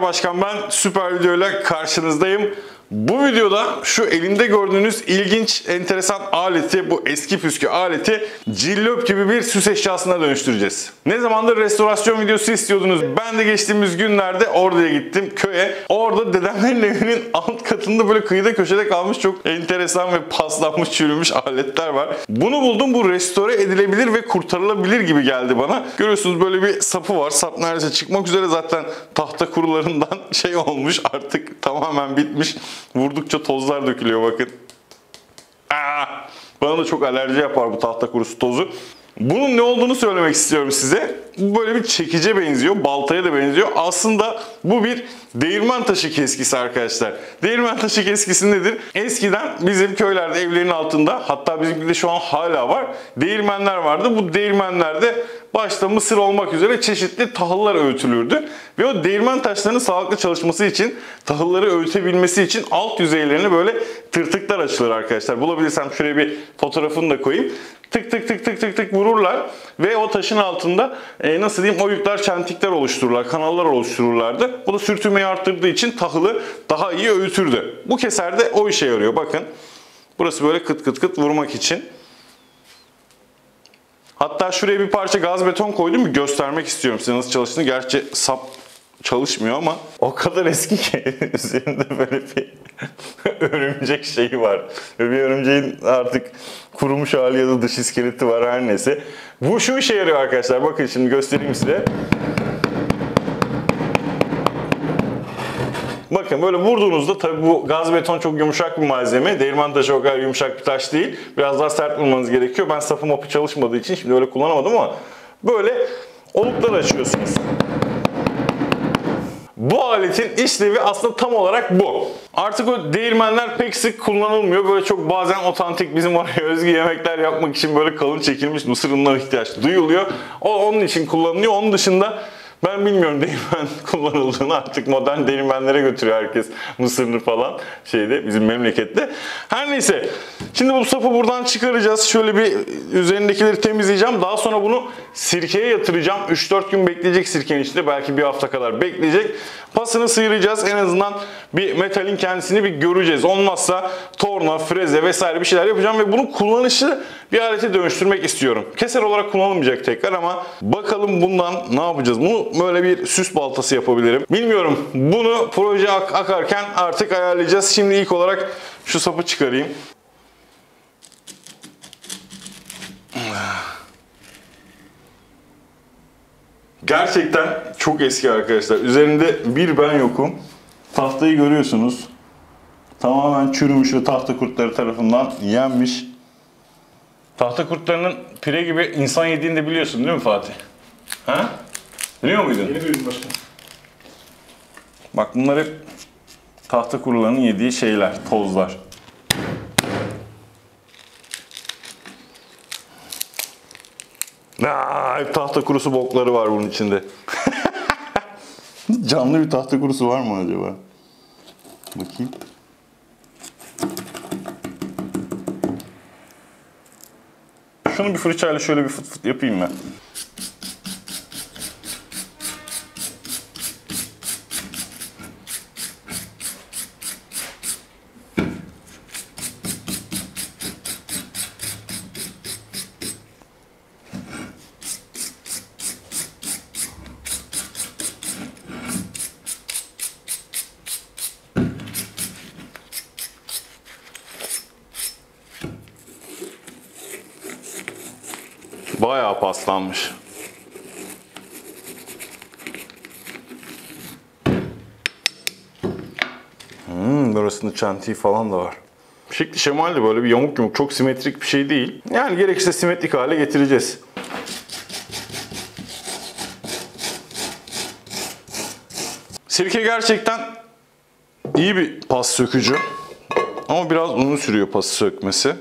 Başkan ben süper videoyla karşınızdayım. Bu videoda şu elimde gördüğünüz ilginç, enteresan aleti, bu eski püskü aleti cillop gibi bir süs eşyasına dönüştüreceğiz. Ne zamandır restorasyon videosu istiyordunuz. Ben de geçtiğimiz günlerde oraya gittim köye. Orada dedemlerin evinin alt katında böyle kıyıda köşede kalmış çok enteresan ve paslanmış çürümüş aletler var. Bunu buldum bu restore edilebilir ve kurtarılabilir gibi geldi bana. Görüyorsunuz böyle bir sapı var. Sap neredeyse çıkmak üzere zaten tahta kurularından şey olmuş artık tamamen bitmiş. Vurdukça tozlar dökülüyor bakın. Aa, bana da çok alerji yapar bu tahta kurusu tozu. Bunun ne olduğunu söylemek istiyorum size. Bu böyle bir çekice benziyor, baltaya da benziyor. Aslında bu bir değirmen taşı keskisi arkadaşlar. Değirmen taşı keskisi nedir? Eskiden bizim köylerde evlerin altında hatta bizimkide şu an hala var. Değirmenler vardı. Bu değirmenlerde başta mısır olmak üzere çeşitli tahıllar öğütülürdü. Ve o değirmen taşlarının sağlıklı çalışması için, tahılları öğütebilmesi için alt yüzeylerine böyle tırtıklar açılır arkadaşlar. Bulabilirsem şuraya bir fotoğrafını da koyayım. Tık tık tık tık tık tık vururlar ve o taşın altında e, nasıl diyeyim oyuklar, çentikler oluştururlar, kanallar oluştururlardı. Bu da sürtünmeyi arttırdığı için tahılı daha iyi öğütürdü. Bu keser de o işe yarıyor bakın. Burası böyle kıt kıt kıt vurmak için. Hatta şuraya bir parça gaz beton koydum göstermek istiyorum size nasıl çalıştığını. Gerçi sap çalışmıyor ama o kadar eski ki üzerinde böyle bir örümcek şeyi var. Ve bir örümceğin artık kurumuş hali ya da dış iskeleti var her neyse. Bu şu işe yarıyor arkadaşlar. Bakın şimdi göstereyim size. Bakın böyle vurduğunuzda tabi bu gaz beton çok yumuşak bir malzeme. Değirmen taşı o kadar yumuşak bir taş değil. Biraz daha sert vurmanız gerekiyor. Ben sapı mapı çalışmadığı için şimdi öyle kullanamadım ama böyle oluklar açıyorsunuz. Bu aletin işlevi aslında tam olarak bu. Artık o değirmenler pek sık kullanılmıyor. Böyle çok bazen otantik bizim oraya özgü yemekler yapmak için böyle kalın çekilmiş mısır ihtiyaç duyuluyor. O onun için kullanılıyor. Onun dışında ben bilmiyorum değirmen kullanıldığını artık modern değirmenlere götürüyor herkes mısırını falan şeyde bizim memlekette. Her neyse şimdi bu sapı buradan çıkaracağız. Şöyle bir üzerindekileri temizleyeceğim. Daha sonra bunu sirkeye yatıracağım. 3-4 gün bekleyecek sirkenin içinde belki bir hafta kadar bekleyecek. Pasını sıyıracağız. En azından bir metalin kendisini bir göreceğiz. Olmazsa torna, freze vesaire bir şeyler yapacağım ve bunu kullanışlı bir alete dönüştürmek istiyorum. Keser olarak kullanılmayacak tekrar ama bakalım bundan ne yapacağız? Bunu böyle bir süs baltası yapabilirim. Bilmiyorum. Bunu proje ak akarken artık ayarlayacağız. Şimdi ilk olarak şu sapı çıkarayım. Gerçekten çok eski arkadaşlar. Üzerinde bir ben yokum. Tahtayı görüyorsunuz. Tamamen çürümüş ve tahta kurtları tarafından yenmiş. Tahta kurtlarının pire gibi insan yediğini de biliyorsun değil mi Fatih? Ha? Biliyor muydun? Yeni duydum başkanım. Bak bunlar hep tahta kurularının yediği şeyler, tozlar. Aa, hep tahta kurusu bokları var bunun içinde. Canlı bir tahta kurusu var mı acaba? Bakayım. Şunu bir fırçayla şöyle bir fıt fıt yapayım ben. Paslanmış. Hmm, burasında çentiği falan da var. Şekli şemali böyle bir yamuk yumuk çok simetrik bir şey değil. Yani gerekirse simetrik hale getireceğiz. Sirke gerçekten iyi bir pas sökücü. Ama biraz uzun sürüyor pası sökmesi.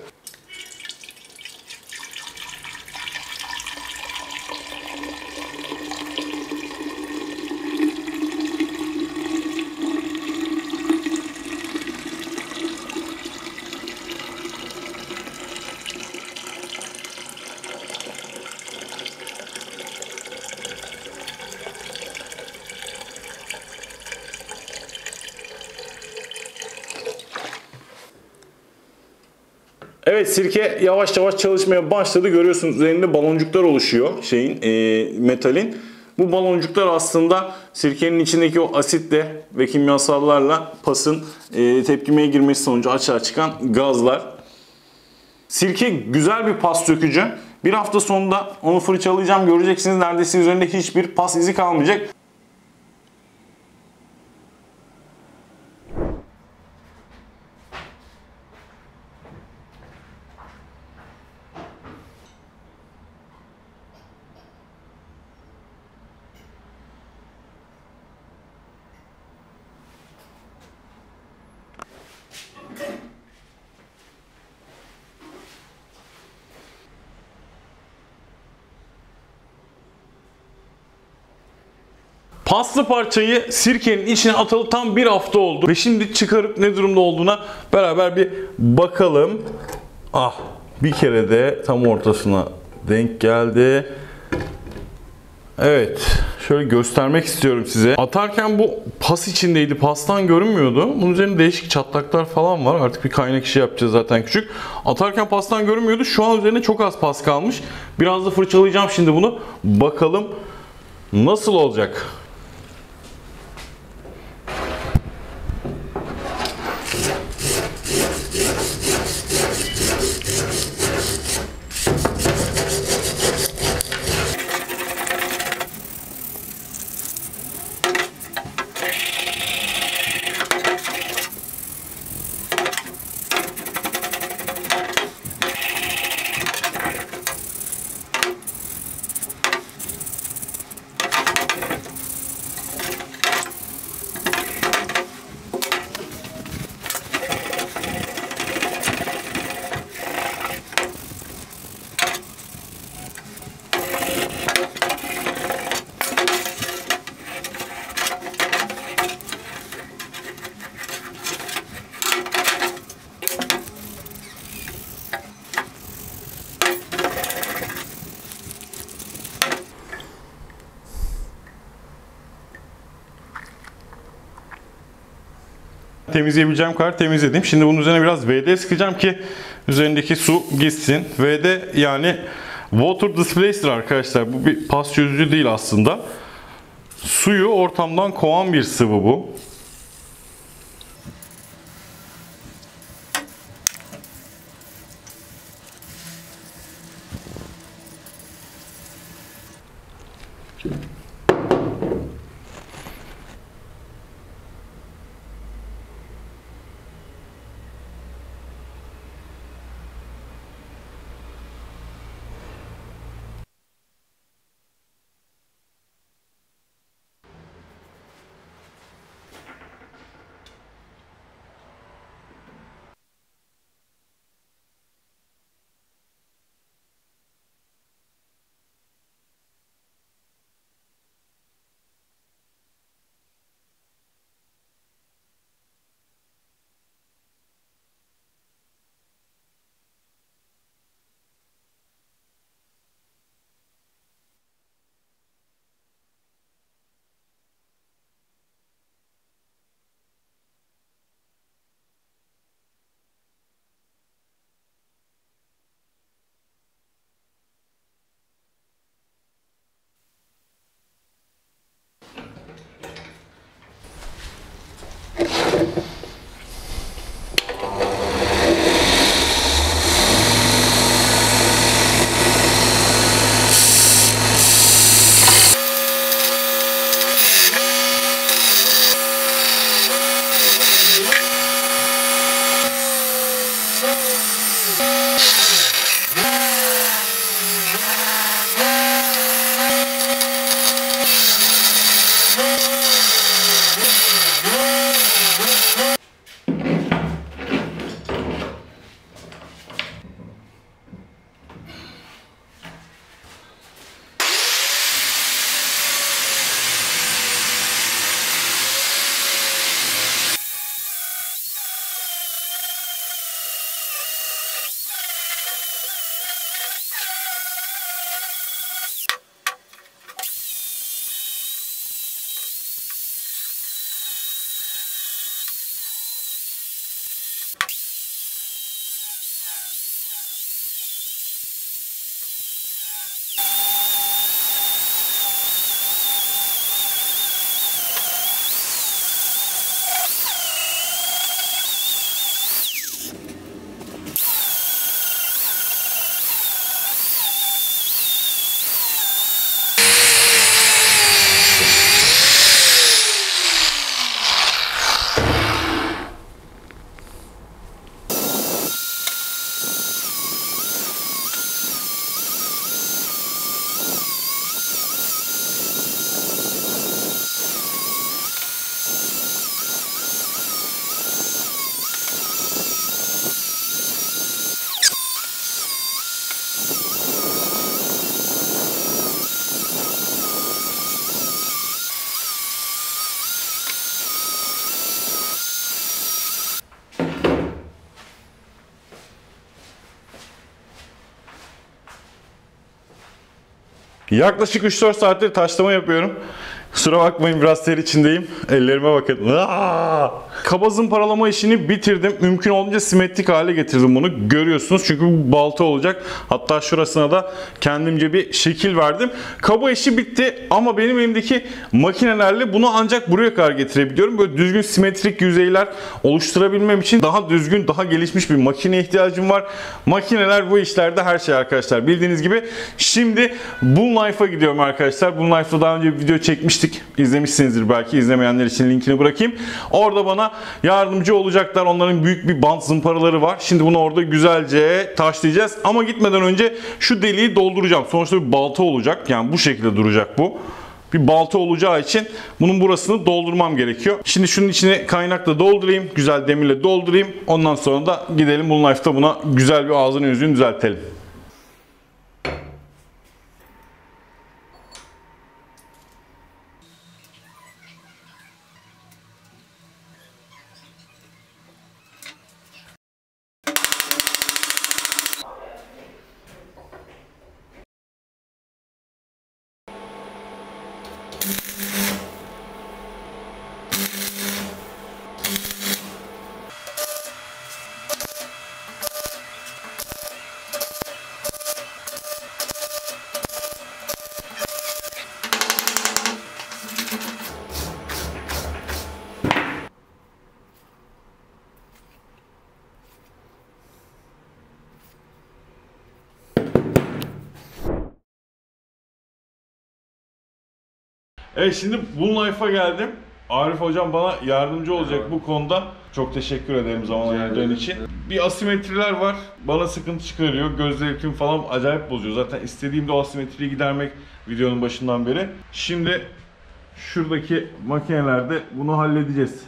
Sirke yavaş yavaş çalışmaya başladı. Görüyorsunuz üzerinde baloncuklar oluşuyor şeyin e, metalin. Bu baloncuklar aslında sirkenin içindeki o asitle ve kimyasallarla pasın e, tepkimeye girmesi sonucu açığa çıkan gazlar. Sirke güzel bir pas sökücü. Bir hafta sonunda onu fırçalayacağım. Göreceksiniz neredeyse üzerinde hiçbir pas izi kalmayacak. Paslı parçayı sirkenin içine atalı tam bir hafta oldu. Ve şimdi çıkarıp ne durumda olduğuna beraber bir bakalım. Ah bir kere de tam ortasına denk geldi. Evet. Şöyle göstermek istiyorum size. Atarken bu pas içindeydi. Pastan görünmüyordu. Bunun üzerinde değişik çatlaklar falan var. Artık bir kaynak işi yapacağız zaten küçük. Atarken pastan görünmüyordu. Şu an üzerine çok az pas kalmış. Biraz da fırçalayacağım şimdi bunu. Bakalım nasıl olacak. Temizleyebileceğim kadar temizledim. Şimdi bunun üzerine biraz VD sıkacağım ki üzerindeki su gitsin. VD yani water displacer arkadaşlar. Bu bir pas çözücü değil aslında. Suyu ortamdan kovan bir sıvı bu. Yaklaşık 3-4 saattir taşlama yapıyorum. Kusura bakmayın biraz ter içindeyim. Ellerime bakın. Aa! Kaba zımparalama işini bitirdim. Mümkün olduğunca simetrik hale getirdim bunu. Görüyorsunuz çünkü bu balta olacak. Hatta şurasına da kendimce bir şekil verdim. Kaba işi bitti ama benim elimdeki makinelerle bunu ancak buraya kadar getirebiliyorum. Böyle düzgün simetrik yüzeyler oluşturabilmem için daha düzgün, daha gelişmiş bir makine ihtiyacım var. Makineler bu işlerde her şey arkadaşlar. Bildiğiniz gibi şimdi Bull Knife'a gidiyorum arkadaşlar. Bull Knife'da daha önce bir video çekmiştik. İzlemişsinizdir belki. İzlemeyenler için linkini bırakayım. Orada bana yardımcı olacaklar. Onların büyük bir bant zımparaları var. Şimdi bunu orada güzelce taşlayacağız. Ama gitmeden önce şu deliği dolduracağım. Sonuçta bir balta olacak. Yani bu şekilde duracak bu bir balta olacağı için bunun burasını doldurmam gerekiyor. Şimdi şunun içine kaynakla doldurayım. Güzel demirle doldurayım. Ondan sonra da gidelim Bull Knife'da buna güzel bir ağzını yüzünü düzeltelim. Evet şimdi Bull Knife'a geldim. Arif hocam bana yardımcı olacak bu konuda. Çok teşekkür ederim zaman ayırdığın için. Bir asimetriler var. Bana sıkıntı çıkarıyor. Göz zevkimi falan acayip bozuyor. Zaten istediğim de o asimetriyi gidermek videonun başından beri. Şimdi şuradaki makinelerde bunu halledeceğiz.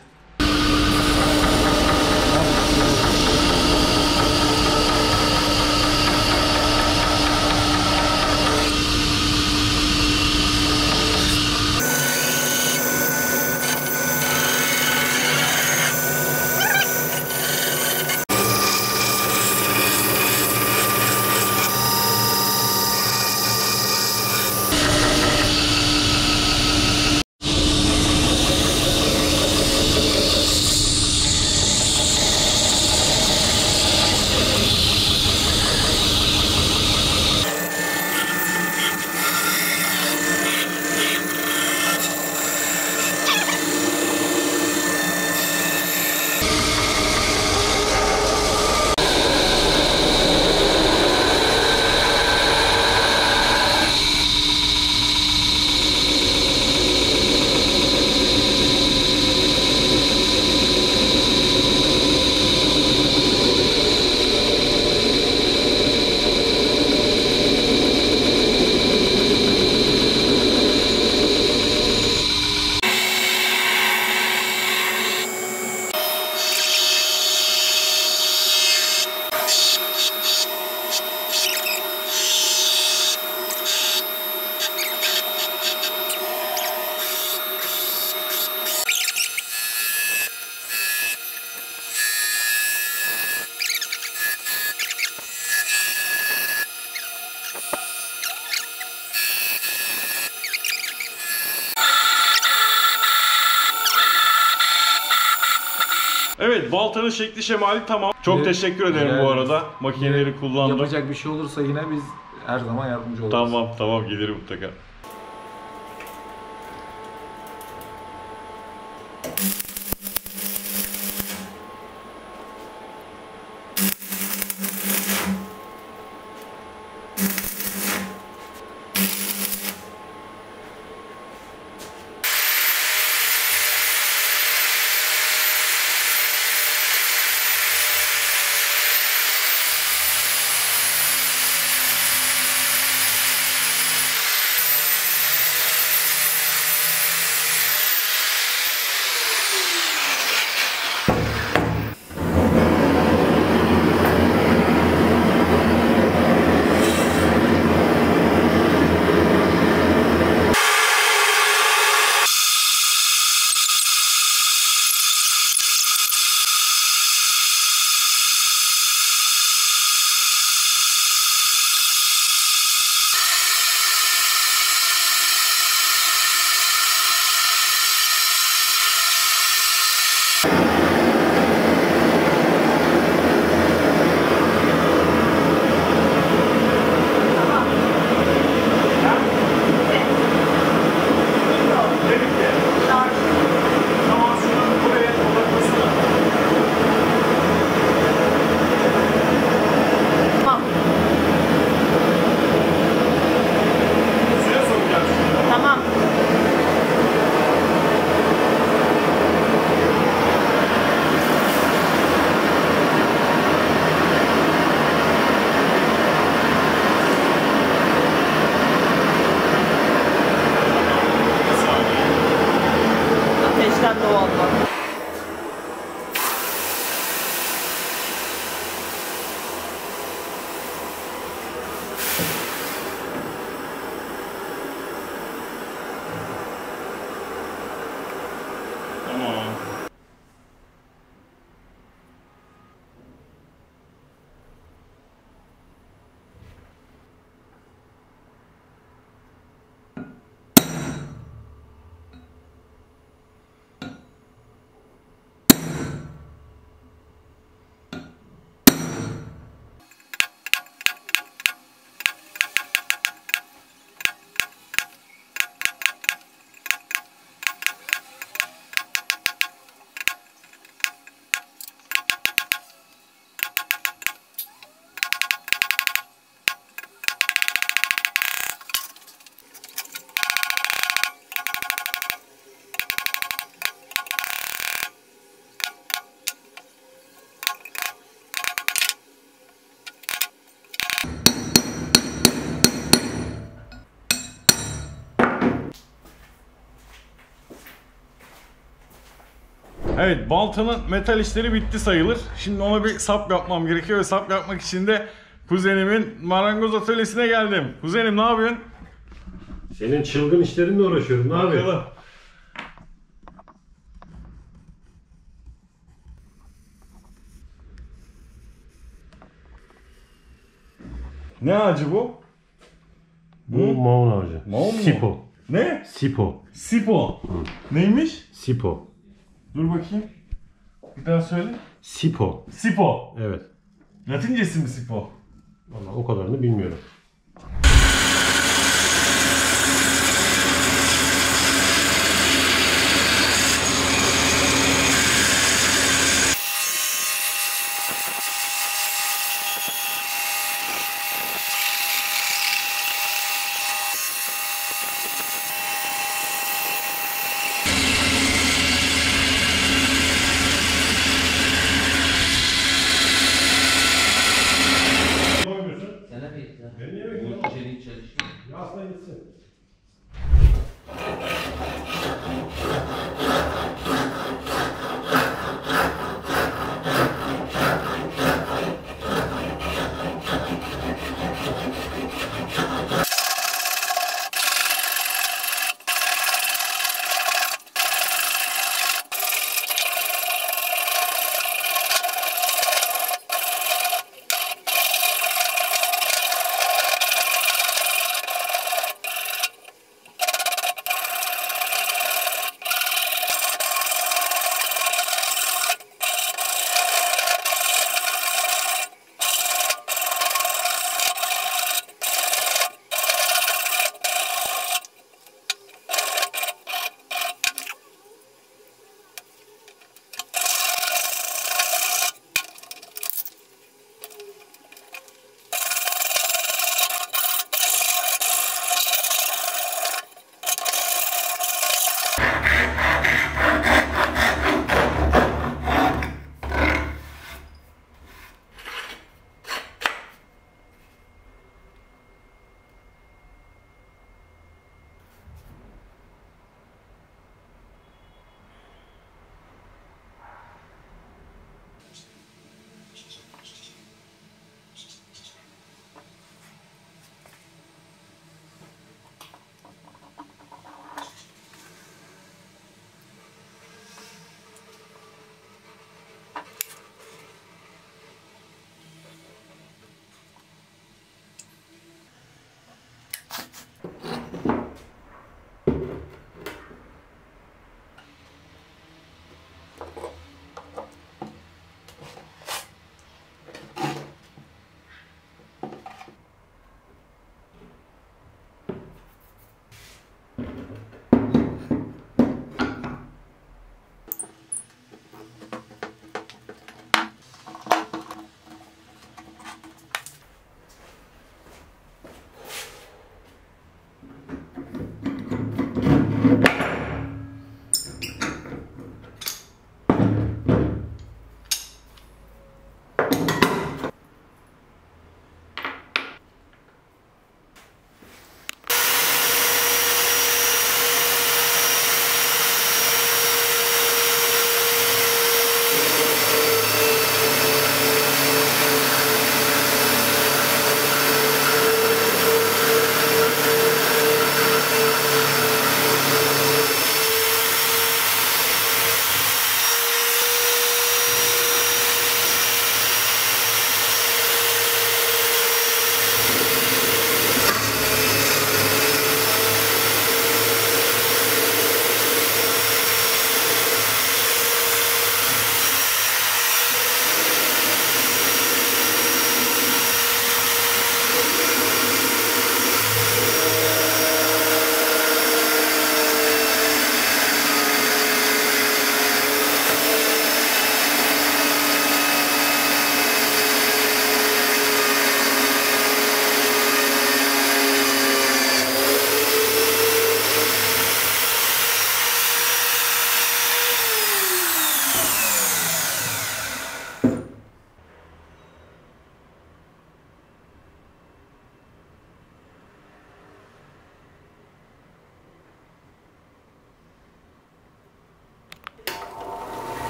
Şekli şemali tamam. Çok Ne- teşekkür ederim Rica bu arada. Makineleri kullandım. Yapacak bir şey olursa yine biz her zaman yardımcı oluruz. Tamam tamam gelirim mutlaka. Evet baltanın metal işleri bitti sayılır. Şimdi ona bir sap yapmam gerekiyor ve sap yapmak için de kuzenimin marangoz atölyesine geldim. Kuzenim ne yapıyorsun? Senin çılgın işlerinle uğraşıyorum. Ne yapıyorsun? Ne ağacı bu? Bu maun ağacı. Maun mu? Sipo. Ne? Sipo. Sipo. Neymiş? Sipo. Dur bakayım. Bir daha söyle. Sipo. Sipo. Evet. Latincesi mi Sipo? Vallahi o kadarını bilmiyorum.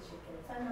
Teşekkür ederim. Sen ne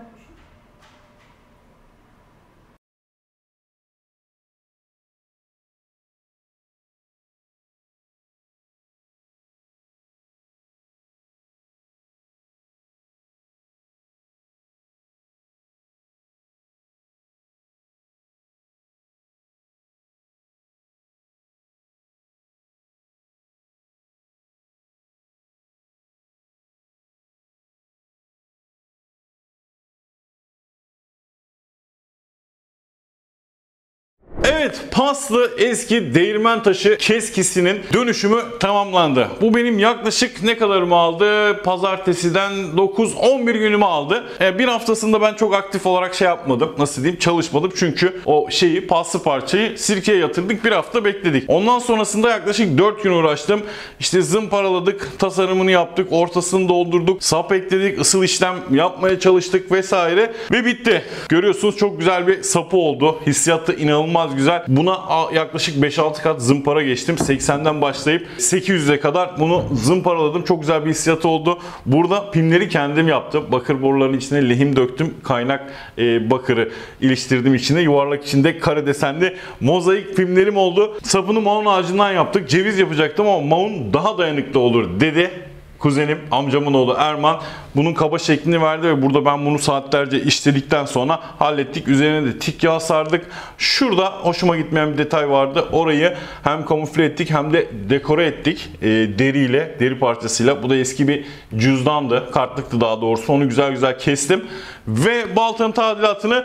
Evet, paslı eski değirmen taşı keskisinin dönüşümü tamamlandı. Bu benim yaklaşık ne kadarımı aldı? Pazartesiden 9-11 günümü aldı. E, bir haftasında ben çok aktif olarak şey yapmadım. Nasıl diyeyim? Çalışmadım. Çünkü o şeyi, paslı parçayı sirkeye yatırdık. Bir hafta bekledik. Ondan sonrasında yaklaşık 4 gün uğraştım. İşte zımparaladık, tasarımını yaptık, ortasını doldurduk, sap ekledik, ısıl işlem yapmaya çalıştık vesaire ve bitti. Görüyorsunuz çok güzel bir sapı oldu. Hissiyatı inanılmaz güzel. Buna yaklaşık 5-6 kat zımpara geçtim. 80'den başlayıp 800'e kadar bunu zımparaladım. Çok güzel bir hissiyatı oldu. Burada pimleri kendim yaptım. Bakır boruların içine lehim döktüm. Kaynak e, bakırı iliştirdim içine. Yuvarlak içinde kare desenli mozaik pimlerim oldu. Sapını maun ağacından yaptık. Ceviz yapacaktım ama maun daha dayanıklı olur dedi. Kuzenim, amcamın oğlu Erman bunun kaba şeklini verdi ve burada ben bunu saatlerce işledikten sonra hallettik. Üzerine de tik yağ sardık. Şurada hoşuma gitmeyen bir detay vardı. Orayı hem kamufle ettik hem de dekore ettik e, deriyle, deri parçasıyla. Bu da eski bir cüzdandı, kartlıktı daha doğrusu. Onu güzel güzel kestim ve baltanın tadilatını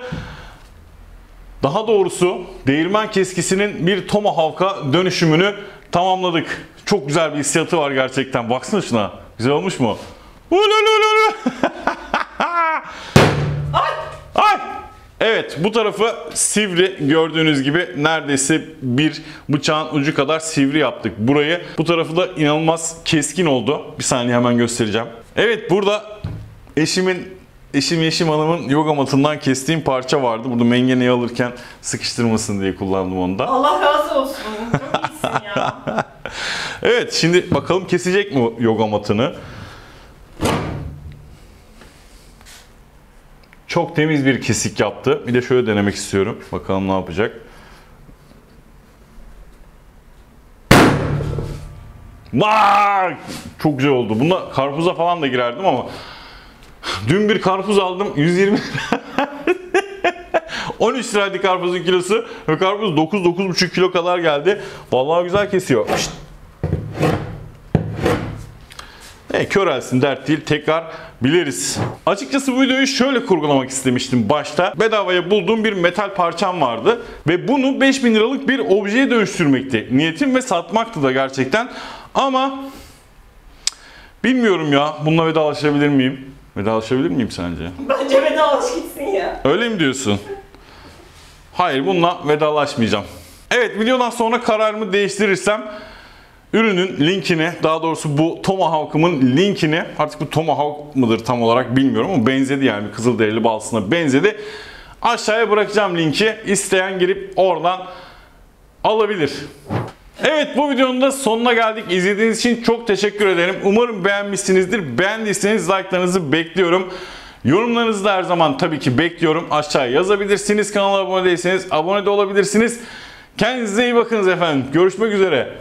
daha doğrusu değirmen keskisinin bir tomahawk'a dönüşümünü tamamladık. Çok güzel bir hissiyatı var gerçekten. Baksana şuna. Güzel olmuş mu? Ululululu. Ay! Evet bu tarafı sivri gördüğünüz gibi neredeyse bir bıçağın ucu kadar sivri yaptık burayı. Bu tarafı da inanılmaz keskin oldu. Bir saniye hemen göstereceğim. Evet burada eşimin eşim Yeşim Hanım'ın yoga matından kestiğim parça vardı. Burada mengeneyi alırken sıkıştırmasın diye kullandım onu da. Allah razı olsun. Çok. Evet şimdi bakalım kesecek mi yoga matını? Çok temiz bir kesik yaptı. Bir de şöyle denemek istiyorum. Bakalım ne yapacak. Bak! Çok güzel oldu. Bunda karpuza falan da girerdim ama dün bir karpuz aldım 120 13 liraydı karpuzun kilosu ve karpuz 9-9,5 kilo kadar geldi. Vallahi güzel kesiyor. Şşt. E, körelsin dert değil tekrar biliriz. Açıkçası bu videoyu şöyle kurgulamak istemiştim başta. Bedavaya bulduğum bir metal parçam vardı ve bunu 5000 liralık bir objeye dönüştürmekti. Niyetim ve satmaktı da gerçekten. Ama bilmiyorum ya bununla vedalaşabilir miyim? Vedalaşabilir miyim sence? Bence. Öyle mi diyorsun? Hayır bununla vedalaşmayacağım. Evet videodan sonra kararımı değiştirirsem ürünün linkini daha doğrusu bu Tomahawk'ımın linkini artık bu Tomahawk mıdır tam olarak bilmiyorum ama benzedi yani bir kızılderili balsına benzedi. Aşağıya bırakacağım linki. İsteyen girip oradan alabilir. Evet bu videonun da sonuna geldik. İzlediğiniz için çok teşekkür ederim. Umarım beğenmişsinizdir. Beğendiyseniz like'larınızı bekliyorum. Yorumlarınızı da her zaman tabii ki bekliyorum. Aşağıya yazabilirsiniz. Kanala abone değilseniz abone de olabilirsiniz. Kendinize iyi bakınız efendim. Görüşmek üzere.